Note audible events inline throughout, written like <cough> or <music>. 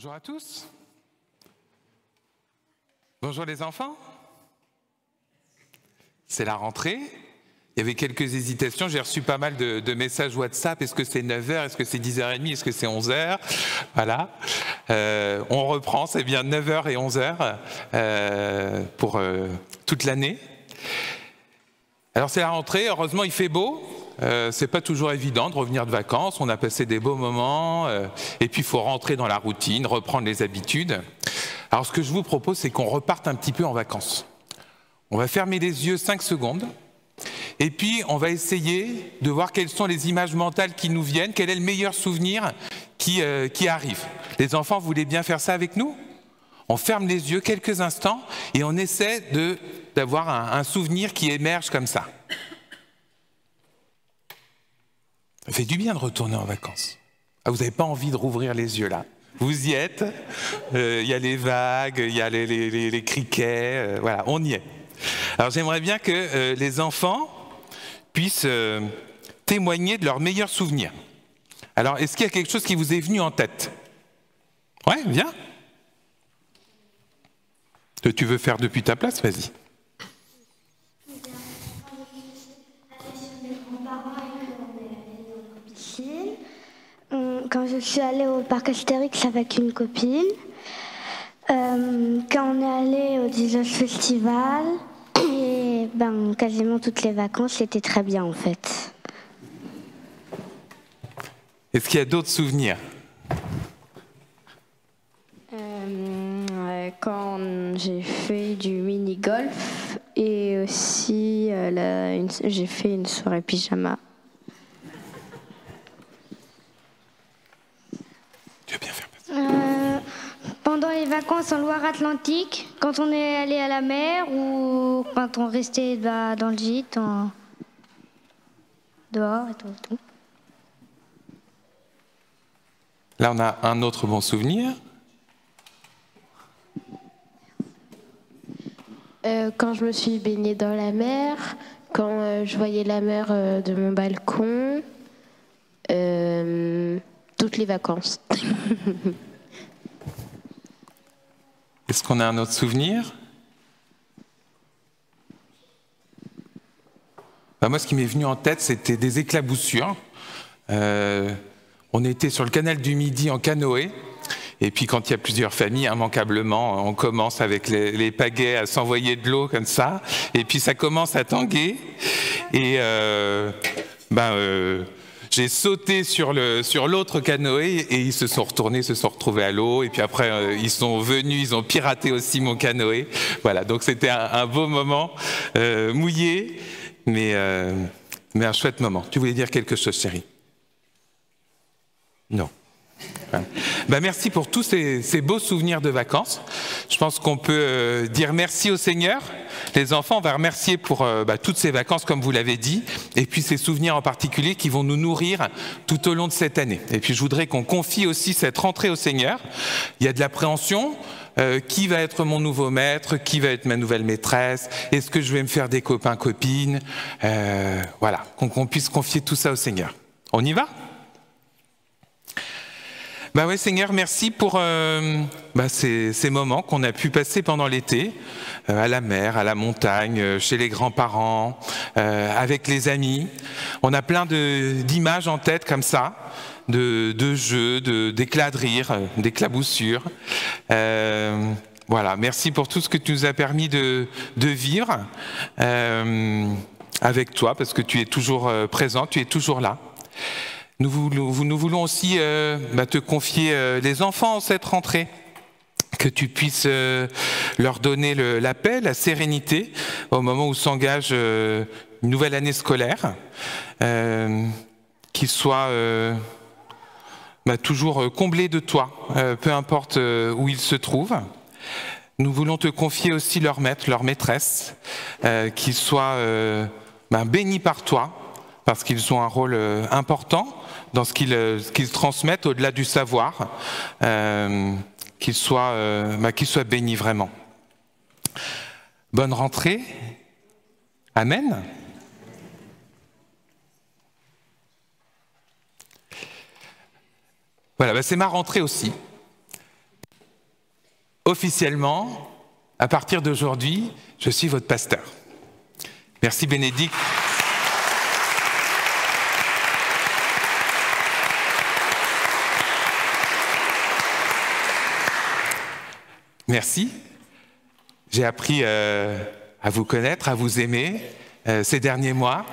Bonjour à tous. Bonjour les enfants. C'est la rentrée. Il y avait quelques hésitations. J'ai reçu pas mal de, messages WhatsApp. Est-ce que c'est 9h Est-ce que c'est 10h30 Est-ce que c'est 11h Voilà. Euh, on reprend. C'est bien 9h et 11h euh, pour euh, toute l'année. Alors c'est la rentrée. Heureusement, il fait beau. Euh, c'est pas toujours évident de revenir de vacances. On a passé des beaux moments, euh, et puis il faut rentrer dans la routine, reprendre les habitudes. Alors ce que je vous propose, c'est qu'on reparte un petit peu en vacances. On va fermer les yeux 5 secondes, et puis on va essayer de voir quelles sont les images mentales qui nous viennent, quel est le meilleur souvenir qui, euh, arrive. Les enfants, vous voulez bien faire ça avec nous? On ferme les yeux quelques instants et on essaie d'avoir un souvenir qui émerge comme ça. Fait du bien de retourner en vacances. Ah, vous n'avez pas envie de rouvrir les yeux là. Vous y êtes. Euh, il y a les vagues, il y a les, criquets. Euh, voilà, on y est. Alors j'aimerais bien que euh, les enfants puissent témoigner de leurs meilleurs souvenirs. Alors, est-ce qu'il y a quelque chose qui vous est venu en tête? Ouais, viens. Que tu veux faire depuis ta place, vas-y. Quand je suis allée au parc Astérix avec une copine, euh, quand on est allé au Jesus Festival, et ben, quasiment toutes les vacances, c'était très bien en fait. Est-ce qu'il y a d'autres souvenirs? Euh, Quand j'ai fait du mini-golf et aussi euh, j'ai fait une soirée pyjama. Pendant les vacances en Loire-Atlantique, quand on est allé à la mer ou quand on restait bah, dans le gîte, en... dehors et tout, Là, on a un autre bon souvenir. Euh, quand je me suis baignée dans la mer, quand euh, je voyais la mer euh, de mon balcon, toutes les vacances. <laughs> Est-ce qu'on a un autre souvenir? Bah, Moi, ce qui m'est venu en tête, c'était des éclaboussures. Euh, on était sur le canal du Midi en canoë. Et puis quand il y a plusieurs familles, immanquablement, on commence avec les, pagaies à s'envoyer de l'eau comme ça. Et puis ça commence à tanguer. Et ben, j'ai sauté sur le sur l'autre canoë et ils se sont retournés, se sont retrouvés à l'eau et puis après euh, ils sont venus, ils ont piraté aussi mon canoë. Voilà, donc c'était un, beau moment euh, mouillé, mais euh, mais un chouette moment. Tu voulais dire quelque chose, chérie? Non. Ben, merci pour tous ces, beaux souvenirs de vacances. Je pense qu'on peut euh, dire merci au Seigneur. Les enfants, on va remercier pour euh, bah, toutes ces vacances, comme vous l'avez dit, et puis ces souvenirs en particulier qui vont nous nourrir tout au long de cette année. Et puis je voudrais qu'on confie aussi cette rentrée au Seigneur. Il y a de l'appréhension. Euh, qui va être mon nouveau maître, qui va être ma nouvelle maîtresse, est-ce que je vais me faire des copains, copines, voilà, qu'on puisse confier tout ça au Seigneur. On y va? Bah Seigneur, merci pour euh, bah, ces, moments qu'on a pu passer pendant l'été, euh, à la mer, à la montagne, euh, chez les grands-parents, avec les amis. On a plein d'images en tête comme ça, de, jeux, d'éclats de, rire, d'éclaboussures. voilà, merci pour tout ce que tu nous as permis de vivre avec toi, parce que tu es toujours présent, tu es toujours là. Nous voulons, aussi euh, bah, te confier euh, les enfants en cette rentrée que tu puisses euh, leur donner la paix, la sérénité au moment où s'engage une nouvelle année scolaire, qu'ils soient bah, toujours comblés de toi, peu importe où ils se trouvent. Nous voulons te confier aussi leur maître, leur maîtresse, qu'ils soient bah, bénis par toi, parce qu'ils ont un rôle important dans ce qu'ils euh, transmettent au-delà du savoir, euh, qu'ils soient, euh, bah, bénis vraiment. Bonne rentrée. Amen. Voilà, bah, c'est ma rentrée aussi. officiellement, à partir d'aujourd'hui, je suis votre pasteur. Merci Bénédicte. Merci. J'ai appris euh, à vous connaître, à vous aimer euh, ces derniers mois.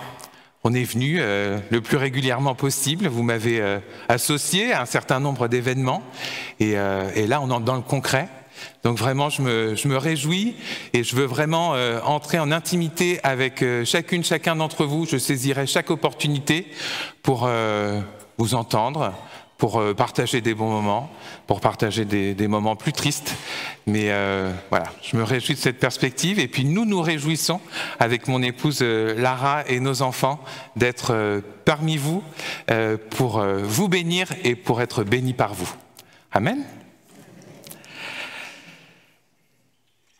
On est venu euh, le plus régulièrement possible. Vous m'avez associé à un certain nombre d'événements. Et, là, on entre dans le concret. Donc vraiment, je me, je me réjouis et je veux vraiment entrer en intimité avec chacune, chacun d'entre vous. Je saisirai chaque opportunité pour vous entendre, pour euh, partager des bons moments, pour partager des, moments plus tristes. Mais euh, voilà, je me réjouis de cette perspective. Et puis nous nous réjouissons avec mon épouse euh, Lara et nos enfants d'être parmi vous pour vous bénir et pour être bénis par vous. Amen.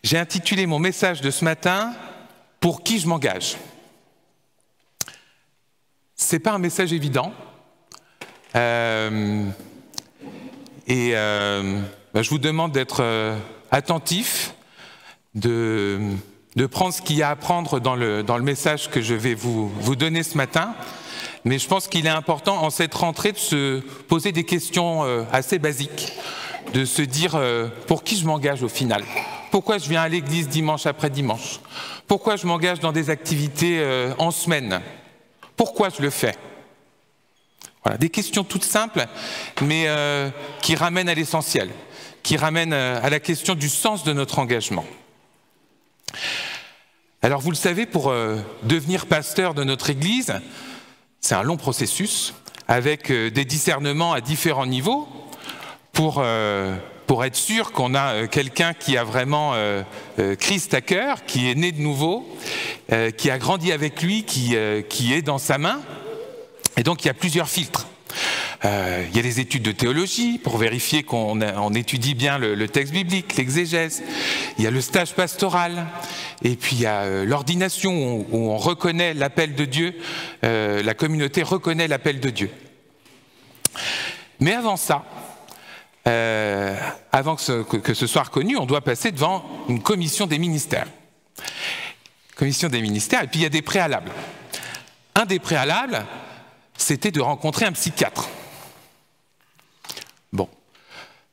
J'ai intitulé mon message de ce matin Pour qui je m'engage? C'est pas un message évident euh, et euh, bah, je vous demande d'être euh, attentif, de, de, prendre ce qu'il y a à prendre dans le, dans le message que je vais vous, vous donner ce matin. Mais je pense qu'il est important en cette rentrée de se poser des questions assez basiques, de se dire pour qui je m'engage au final? Pourquoi je viens à l'église dimanche après dimanche? Pourquoi je m'engage dans des activités en semaine? Pourquoi je le fais? Des questions toutes simples, mais euh, qui ramènent à l'essentiel, qui ramènent euh, à la question du sens de notre engagement. Alors vous le savez, pour euh, devenir pasteur de notre Église, c'est un long processus, avec des discernements à différents niveaux, pour, être sûr qu'on a quelqu'un qui a vraiment Christ à cœur, qui est né de nouveau, qui a grandi avec lui, qui est dans sa main et donc il y a plusieurs filtres. Euh, il y a les études de théologie pour vérifier qu'on étudie bien le, texte biblique, l'exégèse. Il y a le stage pastoral. Et puis il y a euh, l'ordination où, on reconnaît l'appel de Dieu, euh, la communauté reconnaît l'appel de Dieu. Mais avant ça, avant que ce, que ce, soit reconnu, on doit passer devant une commission des ministères. Commission des ministères, et puis il y a des préalables. Un des préalables, c'était de rencontrer un psychiatre. Bon.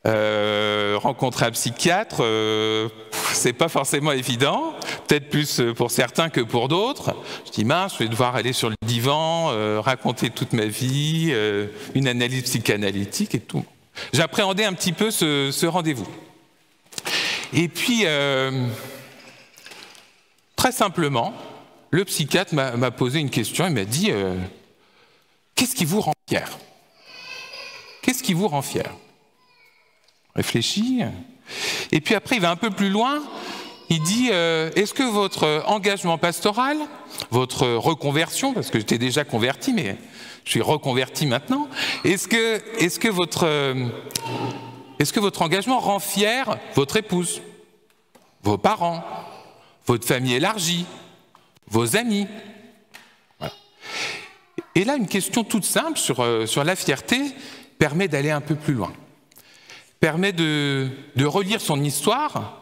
Euh, rencontrer un psychiatre, euh, <laughs> c'est pas forcément évident, peut-être plus pour certains que pour d'autres. Je dis mince, je vais devoir aller sur le divan, euh, raconter toute ma vie, une analyse psychanalytique et tout. J'appréhendais un petit peu ce, ce rendez-vous. Et puis, très simplement, le psychiatre m'a posé une question, il m'a dit Qu'est-ce qui vous rend fier? Qu'est-ce qui vous rend fier? Réfléchis. Et puis après, il va un peu plus loin. Il dit euh, Est-ce que votre engagement pastoral, votre reconversion, parce que j'étais déjà converti, mais je suis reconverti maintenant, est-ce que, est que, votre, euh, que votre engagement rend fier votre épouse, vos parents, votre famille élargie, vos amis? Et là, une question toute simple sur, euh, sur la fierté permet d'aller un peu plus loin, permet de, de, relire son histoire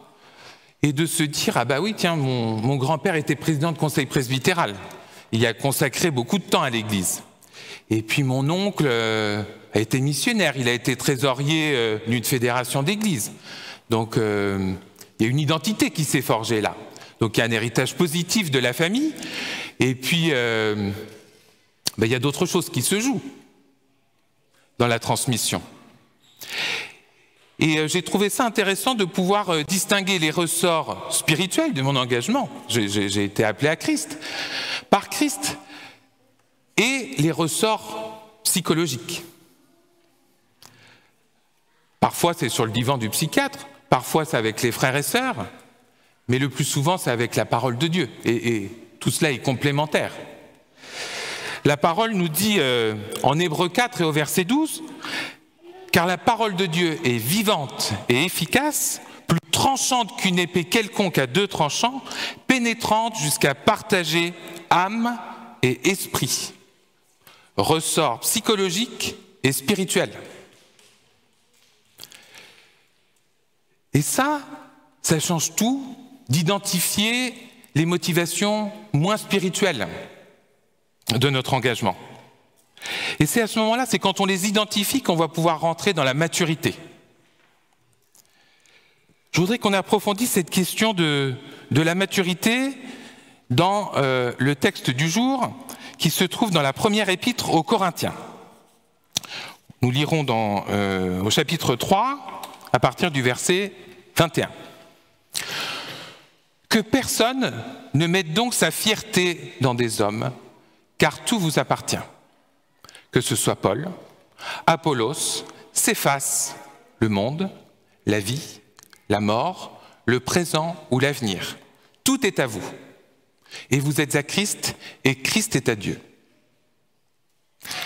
et de se dire, ah bah oui, tiens, mon, mon grand-père était président de conseil presbytéral, il a consacré beaucoup de temps à l'Église. Et puis mon oncle euh, a été missionnaire, il a été trésorier euh, d'une fédération d'églises. Donc il y a une identité qui s'est forgée là. Donc il y a un héritage positif de la famille. Et puis ben, il y a d'autres choses qui se jouent dans la transmission. Et euh, j'ai trouvé ça intéressant de pouvoir euh, distinguer les ressorts spirituels de mon engagement. J'ai été appelé à Christ, par Christ, et les ressorts psychologiques. Parfois c'est sur le divan du psychiatre, parfois c'est avec les frères et sœurs, mais le plus souvent c'est avec la parole de Dieu. et tout cela est complémentaire. La parole nous dit euh, en Hébreu 4 et au verset 12, car la parole de Dieu est vivante et efficace, plus tranchante qu'une épée quelconque à deux tranchants, pénétrante jusqu'à partager âme et esprit, ressort psychologique et spirituel. Et ça, ça change tout d'identifier les motivations moins spirituelles de notre engagement. Et c'est à ce moment-là, c'est quand on les identifie qu'on va pouvoir rentrer dans la maturité. Je voudrais qu'on approfondisse cette question de, la maturité dans euh, le texte du jour qui se trouve dans la première épître aux Corinthiens. Nous lirons dans, euh, au chapitre 3 à partir du verset 21. Que personne ne mette donc sa fierté dans des hommes, car tout vous appartient. Que ce soit Paul, Apollos, Céphas, le monde, la vie, la mort, le présent ou l'avenir. Tout est à vous. Et vous êtes à Christ et Christ est à Dieu.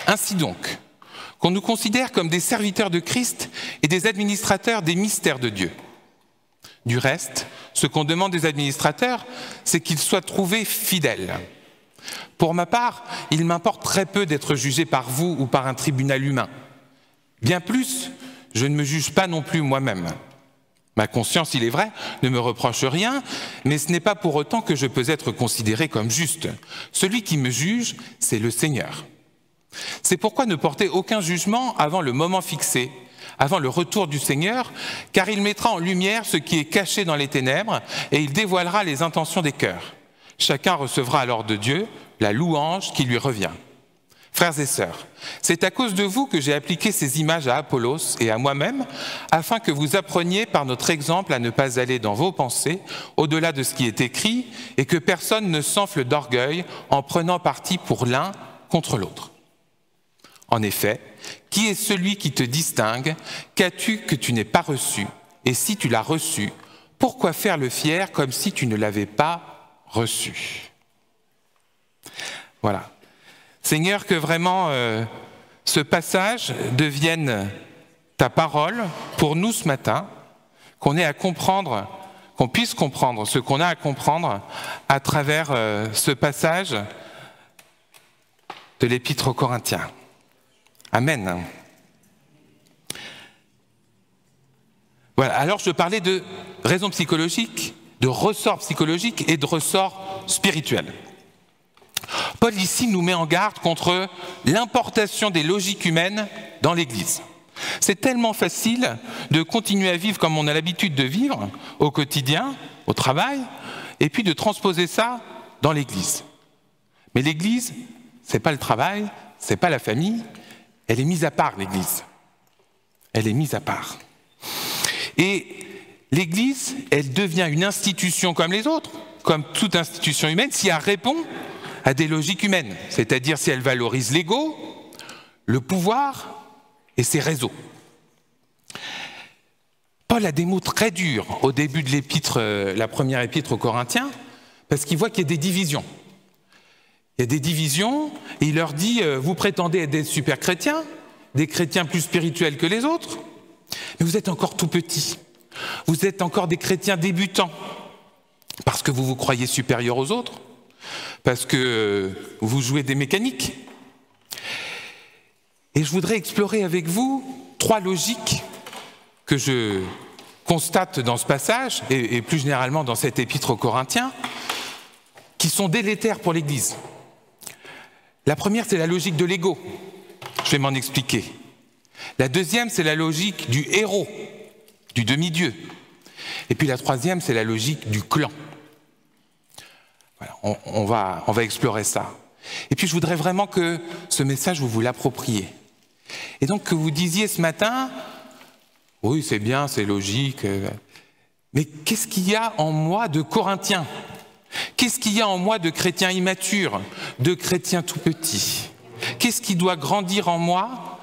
Ainsi donc, qu'on nous considère comme des serviteurs de Christ et des administrateurs des mystères de Dieu. Du reste, ce qu'on demande des administrateurs, c'est qu'ils soient trouvés fidèles. Pour ma part, il m'importe très peu d'être jugé par vous ou par un tribunal humain. Bien plus, je ne me juge pas non plus moi-même. Ma conscience, il est vrai, ne me reproche rien, mais ce n'est pas pour autant que je peux être considéré comme juste. Celui qui me juge, c'est le Seigneur. C'est pourquoi ne portez aucun jugement avant le moment fixé, avant le retour du Seigneur, car il mettra en lumière ce qui est caché dans les ténèbres et il dévoilera les intentions des cœurs. Chacun recevra alors de Dieu la louange qui lui revient. Frères et sœurs, c'est à cause de vous que j'ai appliqué ces images à Apollos et à moi-même, afin que vous appreniez par notre exemple à ne pas aller dans vos pensées au-delà de ce qui est écrit, et que personne ne s'enfle d'orgueil en prenant parti pour l'un contre l'autre. En effet, qui est celui qui te distingue Qu'as-tu que tu n'aies pas reçu? Et si tu l'as reçu, pourquoi faire le fier comme si tu ne l'avais pas reçu Voilà. Seigneur, que vraiment euh, ce passage devienne ta parole pour nous ce matin, qu'on ait à comprendre, qu'on puisse comprendre ce qu'on a à comprendre à travers euh, ce passage de l'Épître aux Corinthiens. Amen. Voilà, alors je parlais de raisons psychologiques, de ressorts psychologiques et de ressorts spirituels. Paul ici nous met en garde contre l'importation des logiques humaines dans l'Église. C'est tellement facile de continuer à vivre comme on a l'habitude de vivre au quotidien, au travail, et puis de transposer ça dans l'Église. Mais l'Église, c'est pas le travail, c'est pas la famille, elle est mise à part l'Église. Elle est mise à part. Et l'Église, elle devient une institution comme les autres, comme toute institution humaine, si elle répond à des logiques humaines, c'est-à-dire si elle valorise l'ego, le pouvoir et ses réseaux. Paul a des mots très durs au début de l'épître, euh, la première épître aux Corinthiens, parce qu'il voit qu'il y a des divisions. Il y a des divisions, et il leur dit, euh, vous prétendez être des super chrétiens, des chrétiens plus spirituels que les autres, mais vous êtes encore tout petits. Vous êtes encore des chrétiens débutants, parce que vous vous croyez supérieurs aux autres parce que vous jouez des mécaniques. Et je voudrais explorer avec vous trois logiques que je constate dans ce passage, et, plus généralement dans cet épître aux Corinthiens, qui sont délétères pour l'Église. La première, c'est la logique de l'ego. Je vais m'en expliquer. La deuxième, c'est la logique du héros, du demi-dieu. Et puis la troisième, c'est la logique du clan on, va, on va explorer ça. Et puis je voudrais vraiment que ce message, vous vous l'appropriez. Et donc que vous disiez ce matin, oui c'est bien, c'est logique, euh, mais qu'est-ce qu'il y a en moi de corinthien? Qu'est-ce qu'il y a en moi de chrétien immature, de chrétien tout petit? Qu'est-ce qui doit grandir en moi,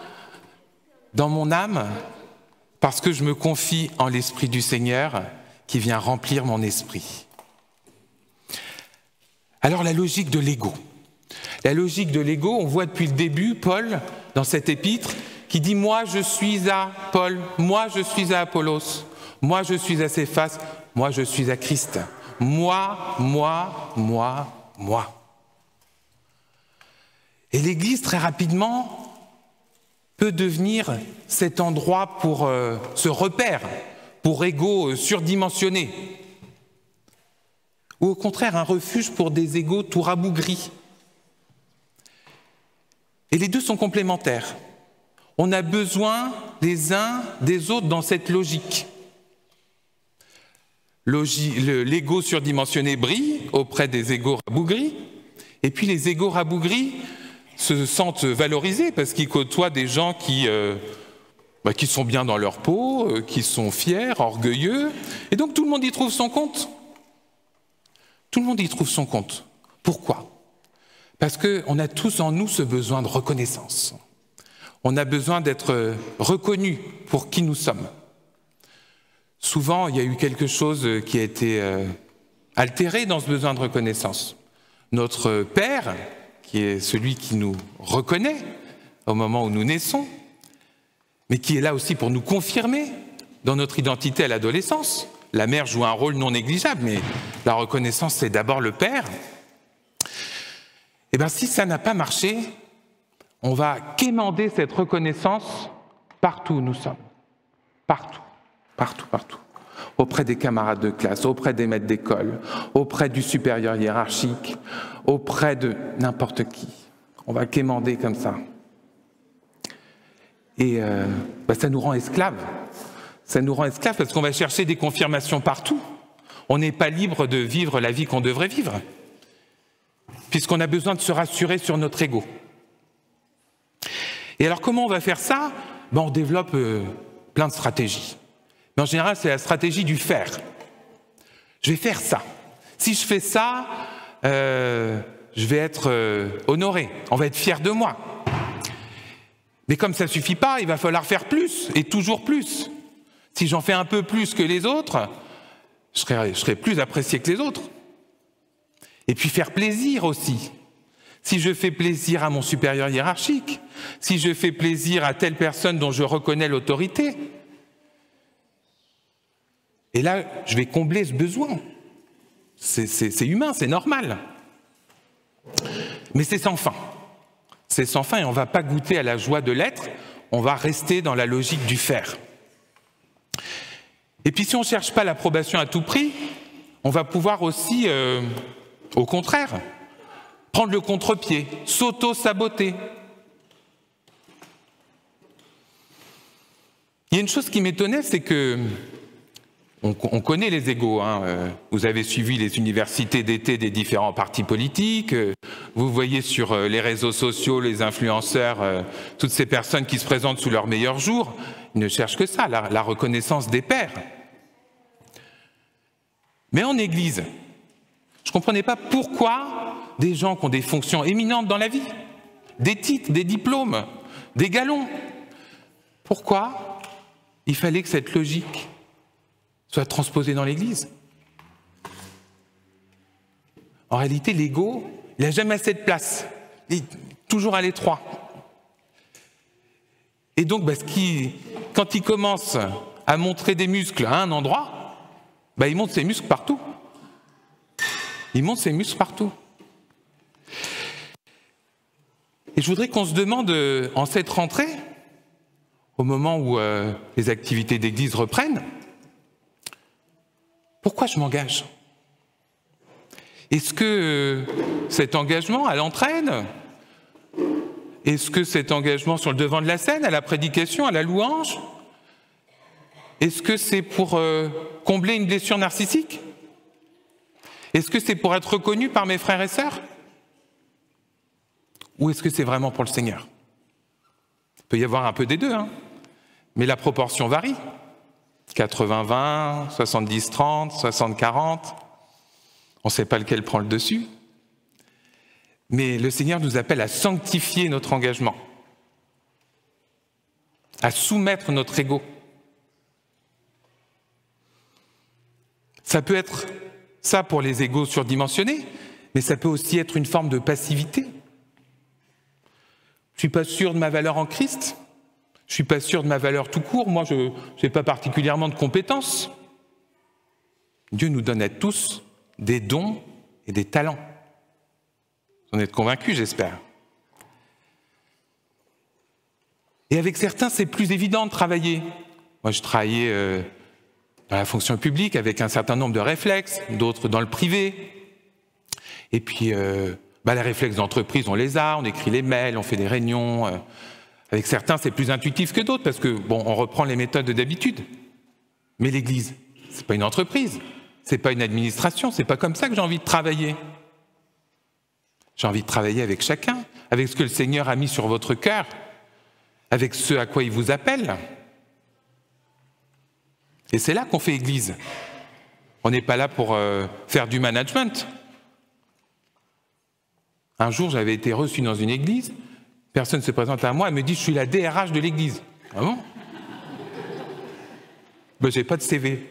dans mon âme, parce que je me confie en l'Esprit du Seigneur qui vient remplir mon esprit alors la logique de l'ego. La logique de l'ego, on voit depuis le début Paul dans cet épître qui dit moi je suis à Paul, moi je suis à Apollos, moi je suis à Céphas, moi je suis à Christ. Moi, moi, moi, moi. Et l'Église, très rapidement, peut devenir cet endroit pour euh, ce repère, pour égaux euh, surdimensionnés, ou au contraire un refuge pour des égaux tout rabougris. Et les deux sont complémentaires. On a besoin les uns des autres dans cette logique. L'ego surdimensionné brille auprès des égaux rabougris, et puis les égaux rabougris se sentent valorisés parce qu'ils côtoient des gens qui, euh, bah, qui sont bien dans leur peau, euh, qui sont fiers, orgueilleux, et donc tout le monde y trouve son compte. Tout le monde y trouve son compte. Pourquoi? Parce qu'on a tous en nous ce besoin de reconnaissance. On a besoin d'être reconnus pour qui nous sommes. Souvent, il y a eu quelque chose qui a été euh, altéré dans ce besoin de reconnaissance. Notre Père, qui est celui qui nous reconnaît au moment où nous naissons, mais qui est là aussi pour nous confirmer dans notre identité à l'adolescence. La mère joue un rôle non négligeable, mais la reconnaissance, c'est d'abord le Père. Eh bien, si ça n'a pas marché, on va quémander cette reconnaissance partout où nous sommes. Partout partout, partout. Auprès des camarades de classe, auprès des maîtres d'école, auprès du supérieur hiérarchique, auprès de n'importe qui. On va quémander comme ça. Et euh, bah, ça nous rend esclaves. Ça nous rend esclaves parce qu'on va chercher des confirmations partout. On n'est pas libre de vivre la vie qu'on devrait vivre, puisqu'on a besoin de se rassurer sur notre ego. Et alors comment on va faire ça? Ben, On développe euh, plein de stratégies. Mais en général, c'est la stratégie du faire. Je vais faire ça. Si je fais ça, euh, je vais être euh, honoré, on va être fier de moi. Mais comme ça ne suffit pas, il va falloir faire plus et toujours plus. Si j'en fais un peu plus que les autres, je serai, je serai plus apprécié que les autres. Et puis faire plaisir aussi. Si je fais plaisir à mon supérieur hiérarchique, si je fais plaisir à telle personne dont je reconnais l'autorité, et là, je vais combler ce besoin. C'est humain, c'est normal. Mais c'est sans fin. C'est sans fin et on ne va pas goûter à la joie de l'être, on va rester dans la logique du faire. Et puis si on ne cherche pas l'approbation à tout prix, on va pouvoir aussi, euh, au contraire, prendre le contre-pied, s'auto-saboter. Il y a une chose qui m'étonnait, c'est que on, connaît les égaux. Hein. Euh, vous avez suivi les universités d'été des différents partis politiques. Euh, vous voyez sur euh, les réseaux sociaux les influenceurs, toutes ces personnes qui se présentent sous leur meilleur jour. Ils ne cherchent que ça, la, reconnaissance des pères. Mais en Église, je ne comprenais pas pourquoi des gens qui ont des fonctions éminentes dans la vie, des titres, des diplômes, des galons, pourquoi il fallait que cette logique soit transposé dans l'Église. En réalité, l'ego, il n'a jamais assez de place. Il est toujours à l'étroit. Et donc, bah, quand il commence à montrer des muscles à un endroit, bah, il montre ses muscles partout. Il montre ses muscles partout. Et je voudrais qu'on se demande, euh, en cette rentrée, au moment où euh, les activités d'église reprennent, pourquoi je m'engage? Est-ce que euh, cet engagement, elle entraîne? Est-ce que cet engagement sur le devant de la scène, à la prédication, à la louange? Est-ce que c'est pour euh, combler une blessure narcissique? Est-ce que c'est pour être reconnu par mes frères et sœurs? Ou est-ce que c'est vraiment pour le Seigneur? Il peut y avoir un peu des deux, hein mais la proportion varie. 80-20, 70-30, 60-40. On ne sait pas lequel prend le dessus. Mais le Seigneur nous appelle à sanctifier notre engagement, à soumettre notre ego. Ça peut être ça pour les égos surdimensionnés, mais ça peut aussi être une forme de passivité. Je ne suis pas sûr de ma valeur en Christ, je ne suis pas sûr de ma valeur tout court. Moi, je n'ai pas particulièrement de compétences. Dieu nous donne à tous des dons et des talents. Vous en êtes convaincus, j'espère. Et avec certains, c'est plus évident de travailler. Moi, je travaillais euh, dans la fonction publique avec un certain nombre de réflexes, d'autres dans le privé. Et puis, euh, bah, les réflexes d'entreprise, on les a, on écrit les mails, on fait des réunions. Euh. Avec certains, c'est plus intuitif que d'autres parce que, bon, on reprend les méthodes d'habitude. Mais l'Église, c'est pas une entreprise, c'est pas une administration, c'est pas comme ça que j'ai envie de travailler. J'ai envie de travailler avec chacun, avec ce que le Seigneur a mis sur votre cœur, avec ce à quoi il vous appelle. Et c'est là qu'on fait Église. On n'est pas là pour euh, faire du management. Un jour, j'avais été reçu dans une église, personne se présente à moi et me dit Je suis la DRH de l'église. Ah bon? Ben, J'ai pas de CV.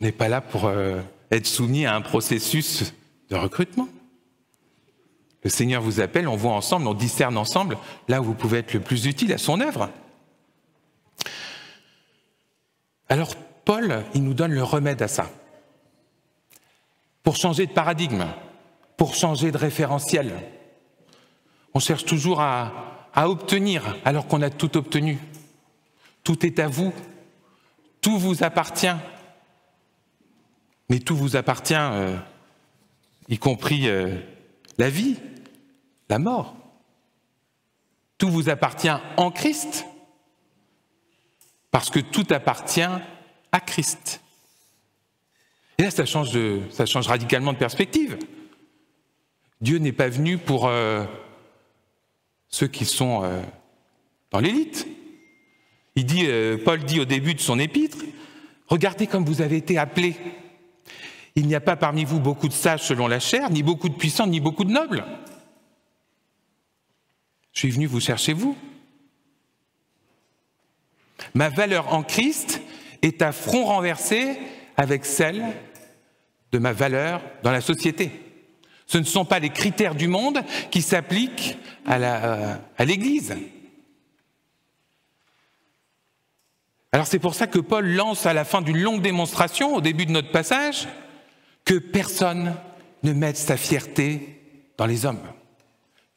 On n'est pas là pour euh, être soumis à un processus de recrutement. Le Seigneur vous appelle, on voit ensemble, on discerne ensemble là où vous pouvez être le plus utile à son œuvre. Alors Paul, il nous donne le remède à ça. Pour changer de paradigme, pour changer de référentiel. On cherche toujours à, obtenir alors qu'on a tout obtenu. Tout est à vous, tout vous appartient. Mais tout vous appartient, euh, y compris euh, la vie, la mort. Tout vous appartient en Christ parce que tout appartient à Christ. Et là, ça ça change radicalement de perspective. Dieu n'est pas venu pour euh, ceux qui sont euh, dans l'élite. Euh, Paul dit au début de son épître, regardez comme vous avez été appelés. Il n'y a pas parmi vous beaucoup de sages selon la chair, ni beaucoup de puissants, ni beaucoup de nobles. Je suis venu vous chercher vous. Ma valeur en Christ est à front renversé avec celle de ma valeur dans la société. Ce ne sont pas les critères du monde qui s'appliquent à l'Église. Alors c'est pour ça que Paul lance à la fin d'une longue démonstration, au début de notre passage, que personne ne mette sa fierté dans les hommes.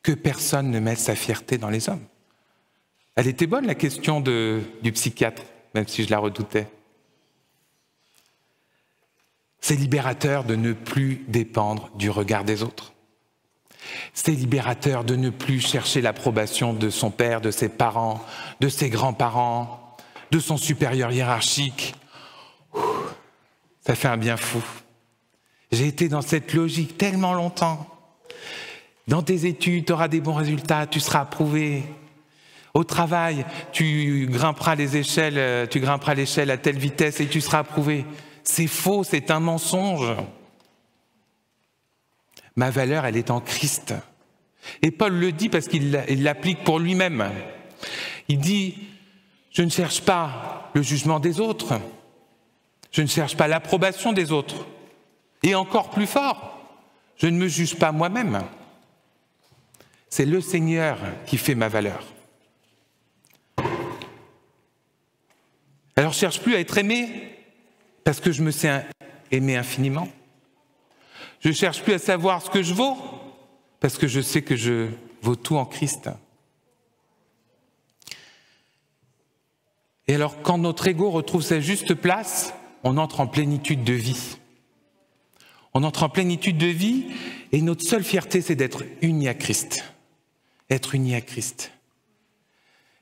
Que personne ne mette sa fierté dans les hommes. Elle était bonne la question du psychiatre, même si je la redoutais. C'est libérateur de ne plus dépendre du regard des autres. C'est libérateur de ne plus chercher l'approbation de son père, de ses parents, de ses grands-parents, de son supérieur hiérarchique. Ça fait un bien fou. J'ai été dans cette logique tellement longtemps. Dans tes études, tu auras des bons résultats, tu seras approuvé. Au travail, tu grimperas les échelles, euh, tu grimperas l'échelle à telle vitesse et tu seras approuvé. C'est faux, c'est un mensonge. Ma valeur, elle est en Christ. Et Paul le dit parce qu'il l'applique pour lui-même. Il dit, je ne cherche pas le jugement des autres, je ne cherche pas l'approbation des autres. Et encore plus fort, je ne me juge pas moi-même. C'est le Seigneur qui fait ma valeur. Alors je cherche plus à être aimé parce que je me sais aimé infiniment. Je cherche plus à savoir ce que je vaux parce que je sais que je vaux tout en Christ. Et alors quand notre ego retrouve sa juste place, on entre en plénitude de vie. On entre en plénitude de vie et notre seule fierté, c'est d'être uni à Christ. Être uni à Christ.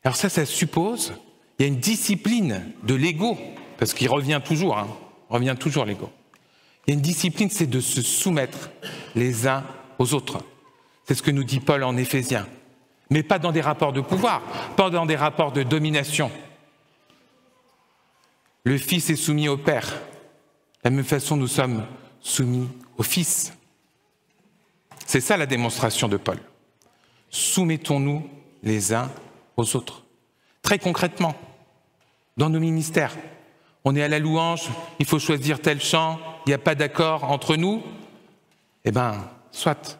Alors ça, ça suppose il y a une discipline de l'ego, parce qu'il revient toujours, hein, revient toujours l'ego. Il y a une discipline, c'est de se soumettre les uns aux autres. C'est ce que nous dit Paul en Éphésiens. Mais pas dans des rapports de pouvoir, pas dans des rapports de domination. Le Fils est soumis au Père. De la même façon, nous sommes soumis au Fils. C'est ça la démonstration de Paul. Soumettons-nous les uns aux autres. Très concrètement, dans nos ministères, on est à la louange, il faut choisir tel chant, il n'y a pas d'accord entre nous, eh bien, soit.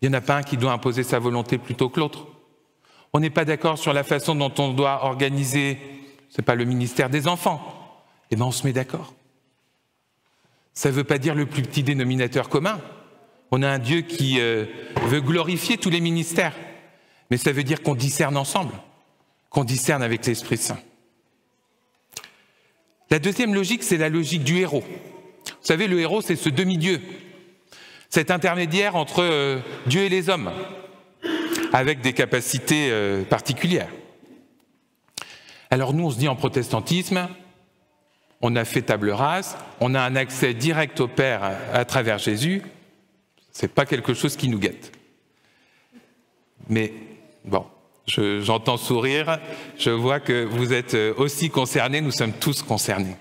Il n'y en a pas un qui doit imposer sa volonté plutôt que l'autre. On n'est pas d'accord sur la façon dont on doit organiser, ce n'est pas le ministère des enfants, eh bien, on se met d'accord. Ça ne veut pas dire le plus petit dénominateur commun. On a un Dieu qui euh, veut glorifier tous les ministères, mais ça veut dire qu'on discerne ensemble qu'on discerne avec l'Esprit Saint. La deuxième logique, c'est la logique du héros. Vous savez, le héros, c'est ce demi-dieu, cet intermédiaire entre euh, Dieu et les hommes, avec des capacités euh, particulières. Alors nous, on se dit en protestantisme, on a fait table rase, on a un accès direct au Père à, travers Jésus, ce n'est pas quelque chose qui nous guette. Mais bon, j'entends sourire, je vois que vous êtes aussi concernés, nous sommes tous concernés.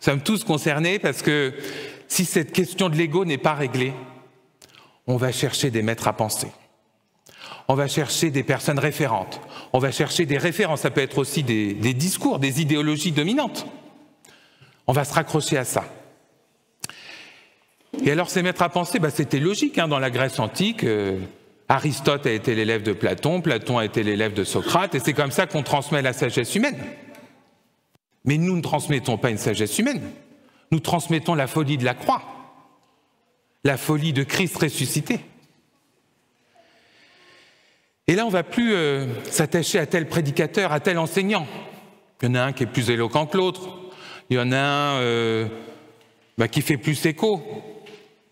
Nous sommes tous concernés parce que si cette question de l'ego n'est pas réglée, on va chercher des maîtres à penser. On va chercher des personnes référentes. On va chercher des références. Ça peut être aussi des, discours, des idéologies dominantes. On va se raccrocher à ça. Et alors, ces maîtres à penser, bah, c'était logique hein, dans la Grèce antique. Euh, Aristote a été l'élève de Platon, Platon a été l'élève de Socrate, et c'est comme ça qu'on transmet la sagesse humaine. Mais nous ne transmettons pas une sagesse humaine, nous transmettons la folie de la croix, la folie de Christ ressuscité. Et là, on ne va plus euh, s'attacher à tel prédicateur, à tel enseignant. Il y en a un qui est plus éloquent que l'autre, il y en a un euh, bah, qui fait plus écho.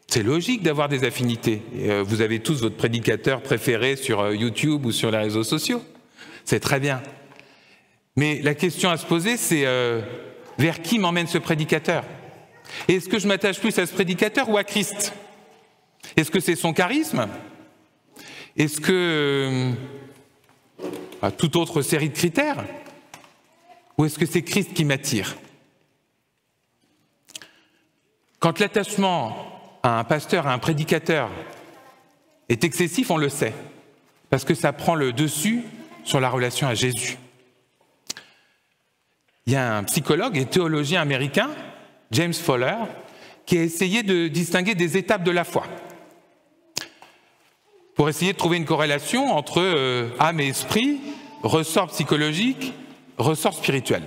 C'est logique d'avoir des affinités. Euh, vous avez tous votre prédicateur préféré sur euh, YouTube ou sur les réseaux sociaux. C'est très bien. Mais la question à se poser, c'est euh, vers qui m'emmène ce prédicateur? Est-ce que je m'attache plus à ce prédicateur ou à Christ? Est-ce que c'est son charisme? Est-ce que toute autre série de critères? Ou est-ce que c'est Christ qui m'attire? Quand l'attachement à un pasteur, à un prédicateur est excessif, on le sait, parce que ça prend le dessus sur la relation à Jésus. Il y a un psychologue et théologien américain, James Fowler, qui a essayé de distinguer des étapes de la foi pour essayer de trouver une corrélation entre euh, âme et esprit, ressort psychologique, ressort spirituel.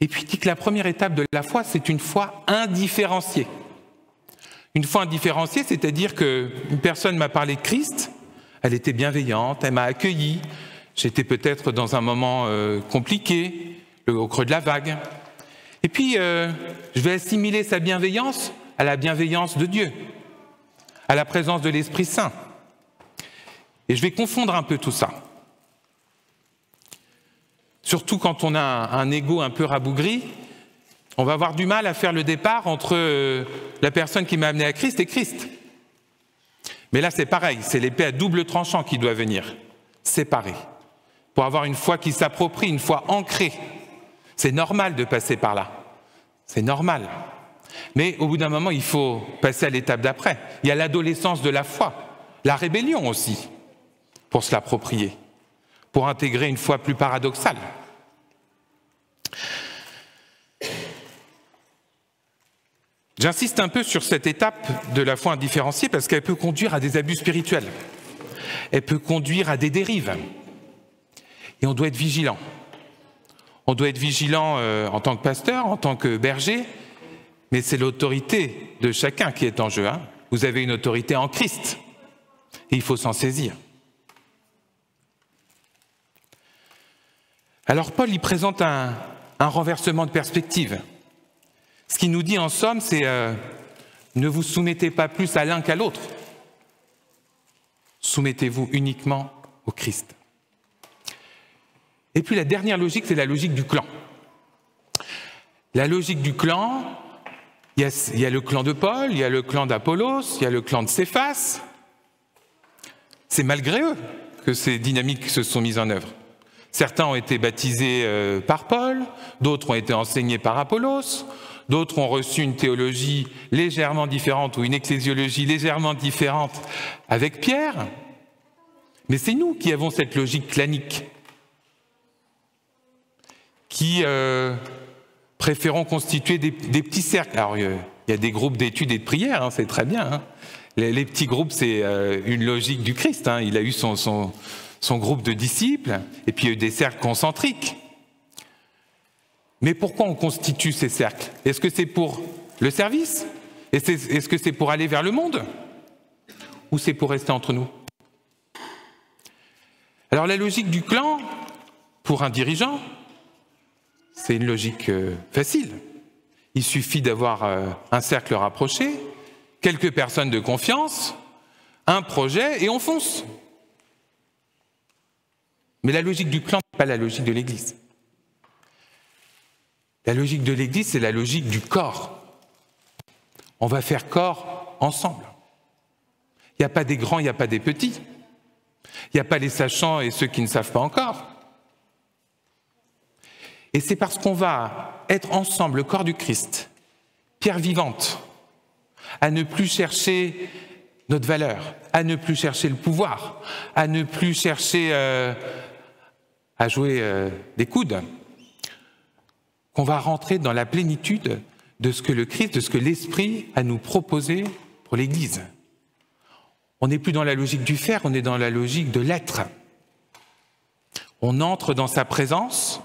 Et puis il dit que la première étape de la foi, c'est une foi indifférenciée. Une foi indifférenciée, c'est-à-dire qu'une personne m'a parlé de Christ, elle était bienveillante, elle m'a accueilli, j'étais peut-être dans un moment euh, compliqué, au creux de la vague. Et puis, euh, je vais assimiler sa bienveillance à la bienveillance de Dieu, à la présence de l'Esprit Saint. Et je vais confondre un peu tout ça. Surtout quand on a un, un ego un peu rabougri, on va avoir du mal à faire le départ entre euh, la personne qui m'a amené à Christ et Christ. Mais là, c'est pareil, c'est l'épée à double tranchant qui doit venir, séparée, pour avoir une foi qui s'approprie, une foi ancrée. C'est normal de passer par là, c'est normal. Mais au bout d'un moment, il faut passer à l'étape d'après. Il y a l'adolescence de la foi, la rébellion aussi, pour se l'approprier, pour intégrer une foi plus paradoxale. J'insiste un peu sur cette étape de la foi indifférenciée parce qu'elle peut conduire à des abus spirituels. Elle peut conduire à des dérives. Et on doit être vigilant. On doit être vigilant euh, en tant que pasteur, en tant que berger, mais c'est l'autorité de chacun qui est en jeu. Hein. Vous avez une autorité en Christ et il faut s'en saisir. Alors Paul y présente un renversement de perspective. Ce qu'il nous dit en somme, c'est euh, ne vous soumettez pas plus à l'un qu'à l'autre. Soumettez-vous uniquement au Christ. Et puis la dernière logique, c'est la logique du clan. La logique du clan, il y, a, il y, a, le clan de Paul, il y a le clan d'Apollos, il y a le clan de Céphas. C'est malgré eux que ces dynamiques se sont mises en œuvre. Certains ont été baptisés euh, par Paul, d'autres ont été enseignés par Apollos, D'autres ont reçu une théologie légèrement différente ou une ecclésiologie légèrement différente avec Pierre. Mais c'est nous qui avons cette logique clanique, qui euh, préférons constituer des, petits cercles. Alors, il y a des groupes d'études et de prières, hein, c'est très bien. Hein. Les, petits groupes, c'est euh, une logique du Christ. Hein. Il a eu son, son groupe de disciples, et puis il y a eu des cercles concentriques. Mais pourquoi on constitue ces cercles? Est-ce que c'est pour le service? Est-ce que c'est pour aller vers le monde? Ou c'est pour rester entre nous? Alors la logique du clan, pour un dirigeant, C'est une logique euh, facile. Il suffit d'avoir euh, un cercle rapproché, quelques personnes de confiance, un projet et on fonce. Mais la logique du clan n'est pas la logique de l'Église. La logique de l'Église, c'est la logique du corps. On va faire corps ensemble. Il n'y a pas des grands, il n'y a pas des petits. Il n'y a pas les sachants et ceux qui ne savent pas encore. Et c'est parce qu'on va être ensemble, le corps du Christ, pierre vivante, à ne plus chercher notre valeur, à ne plus chercher le pouvoir, à ne plus chercher euh, à jouer euh, des coudes, qu'on va rentrer dans la plénitude de ce que le Christ, de ce que l'Esprit a nous proposé pour l'Église. On n'est plus dans la logique du faire, on est dans la logique de l'être. On entre dans sa présence.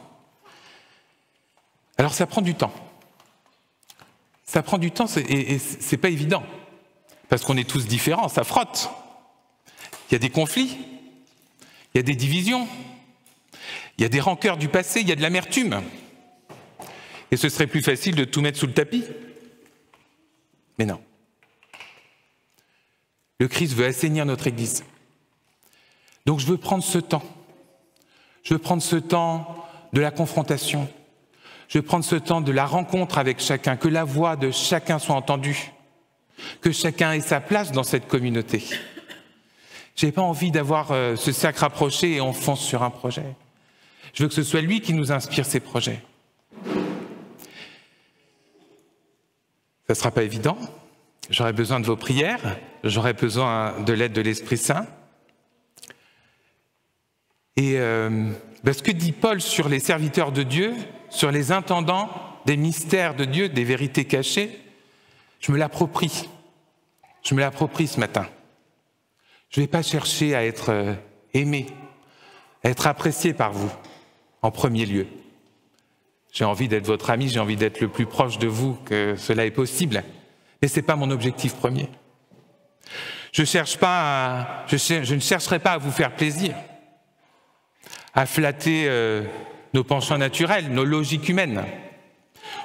Alors ça prend du temps. Ça prend du temps et c'est pas évident. Parce qu'on est tous différents, ça frotte. Il y a des conflits, il y a des divisions, il y a des rancœurs du passé, il y a de l'amertume. Et ce serait plus facile de tout mettre sous le tapis. Mais non. Le Christ veut assainir notre Église. Donc je veux prendre ce temps. Je veux prendre ce temps de la confrontation. Je veux prendre ce temps de la rencontre avec chacun, que la voix de chacun soit entendue, que chacun ait sa place dans cette communauté. Je n'ai pas envie d'avoir euh, ce cercle rapproché et on fonce sur un projet. Je veux que ce soit lui qui nous inspire ces projets. Ça ne sera pas évident. J'aurai besoin de vos prières, j'aurai besoin de l'aide de l'Esprit Saint. Et euh, ce que dit Paul sur les serviteurs de Dieu, sur les intendants des mystères de Dieu, des vérités cachées, je me l'approprie. Je me l'approprie ce matin. Je ne vais pas chercher à être euh, aimé, à être apprécié par vous en premier lieu. J'ai envie d'être votre ami, j'ai envie d'être le plus proche de vous que cela est possible. Mais ce n'est pas mon objectif premier. Je, ne chercherai pas à vous faire plaisir, à flatter euh, nos penchants naturels, nos logiques humaines.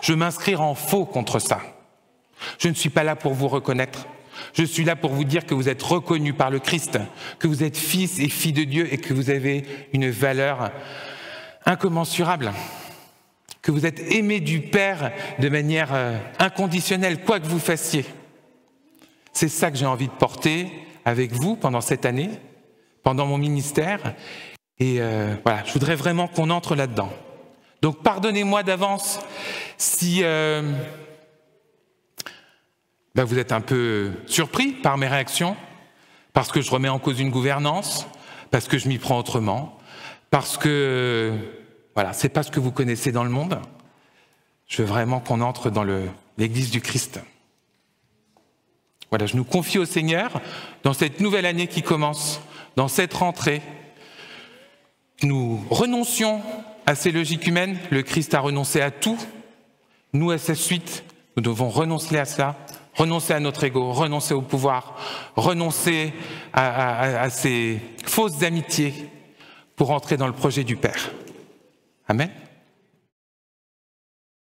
Je m'inscrire en faux contre ça. Je ne suis pas là pour vous reconnaître. Je suis là pour vous dire que vous êtes reconnus par le Christ, que vous êtes fils et filles de Dieu et que vous avez une valeur incommensurable que vous êtes aimé du Père de manière euh, inconditionnelle, quoi que vous fassiez. C'est ça que j'ai envie de porter avec vous pendant cette année, pendant mon ministère. Et euh, voilà, je voudrais vraiment qu'on entre là-dedans. Donc pardonnez-moi d'avance si euh, ben, vous êtes un peu surpris par mes réactions, parce que je remets en cause une gouvernance, parce que je m'y prends autrement, parce que voilà, c'est pas ce que vous connaissez dans le monde. Je veux vraiment qu'on entre dans l'Église du Christ. Voilà, je nous confie au Seigneur dans cette nouvelle année qui commence, dans cette rentrée. Nous renoncions à ces logiques humaines. Le Christ a renoncé à tout. Nous, à sa suite, nous devons renoncer à cela, renoncer à notre ego, renoncer au pouvoir, renoncer à ces fausses amitiés pour entrer dans le projet du Père. Amen.